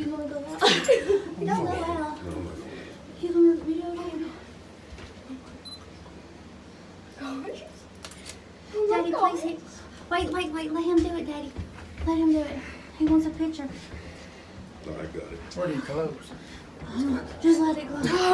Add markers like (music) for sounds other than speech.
He's gonna go out. Don't go out. He's gonna video game. Gosh. Daddy, please. Hit. wait, wait, wait. Let him do it, Daddy. Let him do it. He wants a picture. I got it. Where do you close? Just let it go. (laughs)